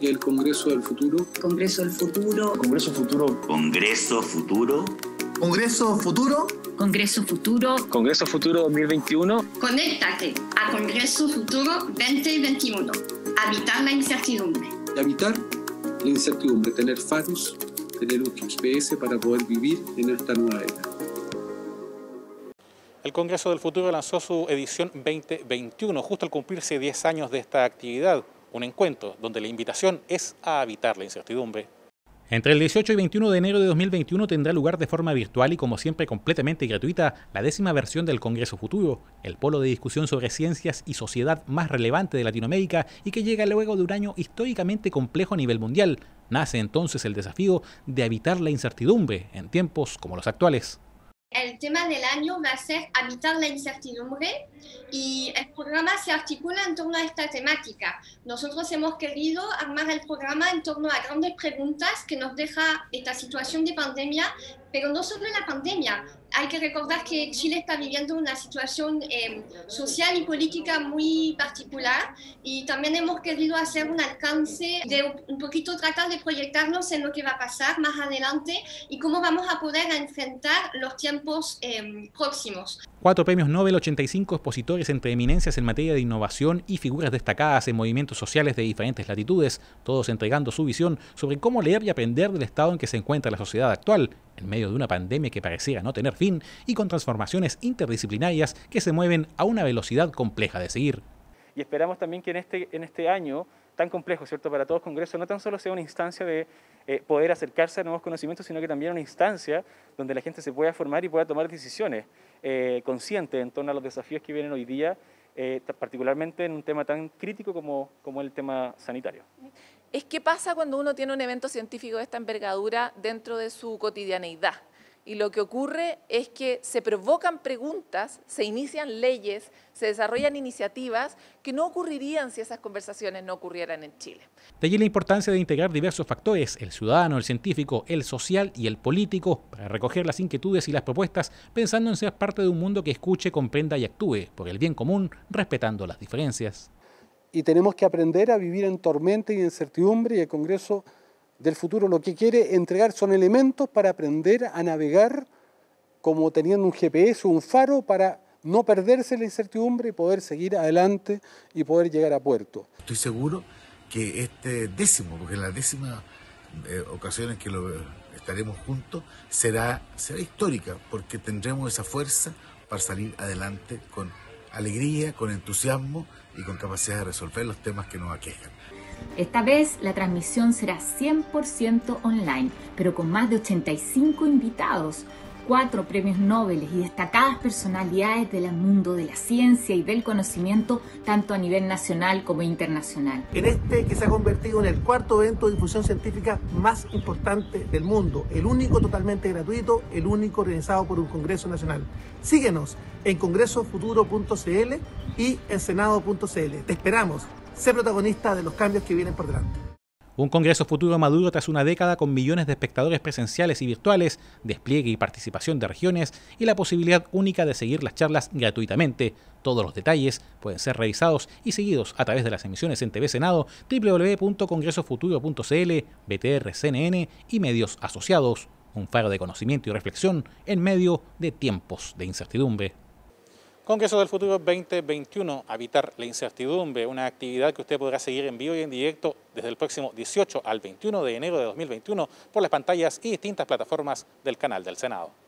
Que el Congreso del Futuro. Congreso del Futuro. Congreso Futuro. Congreso Futuro. Congreso Futuro. Congreso Futuro. Congreso Futuro 2021. Conéctate a Congreso Futuro 2021. Habitar la incertidumbre. Habitar la incertidumbre, tener faros, tener un GPS para poder vivir en esta nueva era. El Congreso del Futuro lanzó su edición 2021, justo al cumplirse 10 años de esta actividad, un encuentro donde la invitación es a habitar la incertidumbre. Entre el 18 y 21 de enero de 2021 tendrá lugar de forma virtual y como siempre completamente gratuita la décima versión del Congreso Futuro, el polo de discusión sobre ciencias y sociedad más relevante de Latinoamérica y que llega luego de un año históricamente complejo a nivel mundial. Nace entonces el desafío de habitar la incertidumbre en tiempos como los actuales. El tema del año va a ser habitar la incertidumbre y el programa se articula en torno a esta temática. Nosotros hemos querido armar el programa en torno a grandes preguntas que nos deja esta situación de pandemia, pero no solo la pandemia, hay que recordar que Chile está viviendo una situación eh, social y política muy particular y también hemos querido hacer un alcance de un poquito tratar de proyectarnos en lo que va a pasar más adelante y cómo vamos a poder enfrentar los tiempos eh, próximos. Cuatro premios Nobel, 85 expositores entre eminencias en materia de innovación y figuras destacadas en movimientos sociales de diferentes latitudes, todos entregando su visión sobre cómo leer y aprender del estado en que se encuentra la sociedad actual, en medio de una pandemia que pareciera no tener fin y con transformaciones interdisciplinarias que se mueven a una velocidad compleja de seguir. Y esperamos también que en este, en este año tan complejo, ¿cierto?, para todos los congresos, no tan solo sea una instancia de eh, poder acercarse a nuevos conocimientos, sino que también una instancia donde la gente se pueda formar y pueda tomar decisiones eh, conscientes en torno a los desafíos que vienen hoy día, eh, particularmente en un tema tan crítico como, como el tema sanitario. Es qué pasa cuando uno tiene un evento científico de esta envergadura dentro de su cotidianeidad. Y lo que ocurre es que se provocan preguntas, se inician leyes, se desarrollan iniciativas que no ocurrirían si esas conversaciones no ocurrieran en Chile. De allí la importancia de integrar diversos factores, el ciudadano, el científico, el social y el político, para recoger las inquietudes y las propuestas, pensando en ser parte de un mundo que escuche, comprenda y actúe por el bien común, respetando las diferencias. Y tenemos que aprender a vivir en tormenta y incertidumbre y el Congreso del futuro lo que quiere entregar son elementos para aprender a navegar como teniendo un GPS o un faro para no perderse la incertidumbre y poder seguir adelante y poder llegar a puerto. Estoy seguro que este décimo, porque la décima eh, ocasión en que lo estaremos juntos, será, será histórica, porque tendremos esa fuerza para salir adelante con alegría, con entusiasmo y con capacidad de resolver los temas que nos aquejan. Esta vez la transmisión será 100% online, pero con más de 85 invitados, cuatro premios Nobel y destacadas personalidades del mundo de la ciencia y del conocimiento, tanto a nivel nacional como internacional. En este que se ha convertido en el cuarto evento de difusión científica más importante del mundo, el único totalmente gratuito, el único organizado por un Congreso Nacional. Síguenos en congresofuturo.cl y en senado.cl. Te esperamos ser protagonista de los cambios que vienen por delante. Un Congreso Futuro maduro tras una década con millones de espectadores presenciales y virtuales, despliegue y participación de regiones y la posibilidad única de seguir las charlas gratuitamente. Todos los detalles pueden ser revisados y seguidos a través de las emisiones en TV Senado, www.congresofuturo.cl, BTR, CNN y medios asociados. Un faro de conocimiento y reflexión en medio de tiempos de incertidumbre. Congreso del Futuro 2021, Habitar la Incertidumbre, una actividad que usted podrá seguir en vivo y en directo desde el próximo 18 al 21 de enero de 2021 por las pantallas y distintas plataformas del canal del Senado.